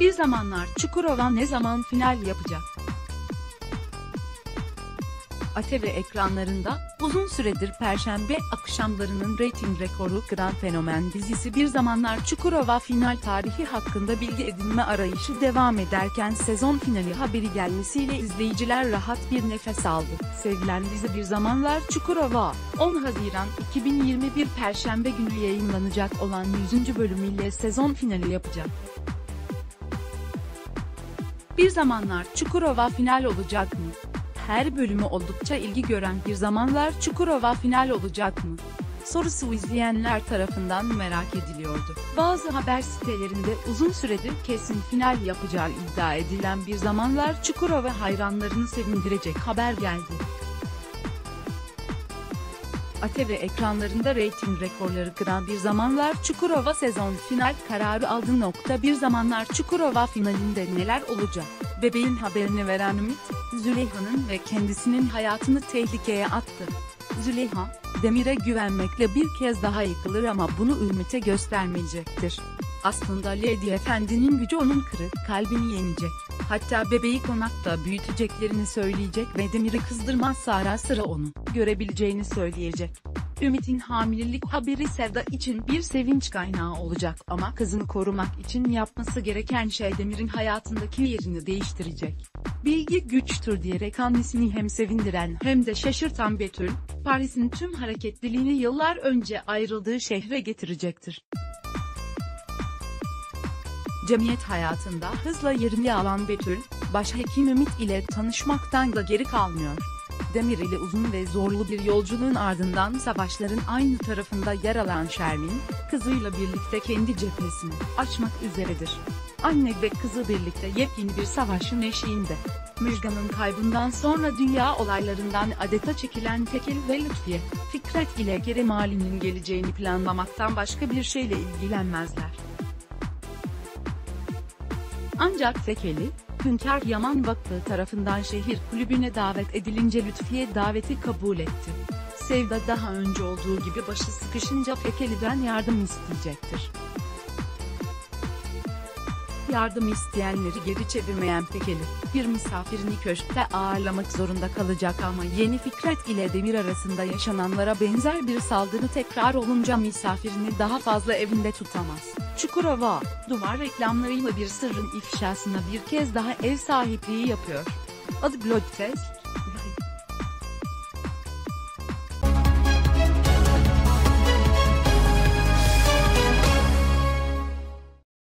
Bir zamanlar Çukurova ne zaman final yapacak? ATV ekranlarında uzun süredir perşembe akşamlarının reyting rekoru kıran fenomen dizisi Bir Zamanlar Çukurova final tarihi hakkında bilgi edinme arayışı devam ederken sezon finali haberi gelmesiyle izleyiciler rahat bir nefes aldı. Sevilen dizi Bir Zamanlar Çukurova, 10 Haziran 2021 Perşembe günü yayınlanacak olan 100. bölümüyle sezon finali yapacak. Bir zamanlar Çukurova final olacak mı? Her bölümü oldukça ilgi gören bir zamanlar Çukurova final olacak mı? Sorusu izleyenler tarafından merak ediliyordu. Bazı haber sitelerinde uzun süredir kesin final yapacağı iddia edilen bir zamanlar Çukurova hayranlarını sevindirecek haber geldi. ATV ekranlarında reyting rekorları kıran bir zamanlar Çukurova sezon final kararı aldı. Nokta bir zamanlar Çukurova finalinde neler olacak? Bebeğin haberini veren Ümit, Züleyha'nın ve kendisinin hayatını tehlikeye attı. Züleyha, Demir'e güvenmekle bir kez daha yıkılır ama bunu Ümit'e göstermeyecektir. Aslında Lady Efendi'nin gücü onun kırık kalbini yenecek. Hatta bebeği konakta büyüteceklerini söyleyecek ve Demir'i kızdırmazsa ara sıra onu görebileceğini söyleyecek. Ümit'in hamilelik haberi Sevda için bir sevinç kaynağı olacak ama kızını korumak için yapması gereken şey Demir'in hayatındaki yerini değiştirecek. Bilgi güçtür diyerek annesini hem sevindiren hem de şaşırtan Betül, Paris'in tüm hareketliliğini yıllar önce ayrıldığı şehre getirecektir. Cemiyet hayatında hızla yerini alan Betül, başhekim Ümit ile tanışmaktan da geri kalmıyor. Demir ile uzun ve zorlu bir yolculuğun ardından savaşların aynı tarafında yer alan Şermin, kızıyla birlikte kendi cephesini açmak üzeredir. Anne ve kızı birlikte yepyeni bir savaşın eşiğinde. Müjgan'ın kaybından sonra dünya olaylarından adeta çekilen Tekel ve Lütfiye, Fikret ile Kerem Ali'nin geleceğini planlamaktan başka bir şeyle ilgilenmezler. Ancak Tekeli, Hünkar Yaman Vakfı tarafından şehir kulübüne davet edilince Lütfiye daveti kabul etti. Sevda daha önce olduğu gibi başı sıkışınca Fekeli'den yardım isteyecektir. Yardım isteyenleri geri çevirmeyen Fekeli, bir misafirini köşkte ağırlamak zorunda kalacak ama yeni Fikret ile Demir arasında yaşananlara benzer bir saldırı tekrar olunca misafirini daha fazla evinde tutamaz. Çukurova, duvar reklamlarıyla bir sırrın ifşasına bir kez daha ev sahipliği yapıyor. Adı Blood Test,